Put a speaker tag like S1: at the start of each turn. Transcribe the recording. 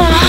S1: Oh.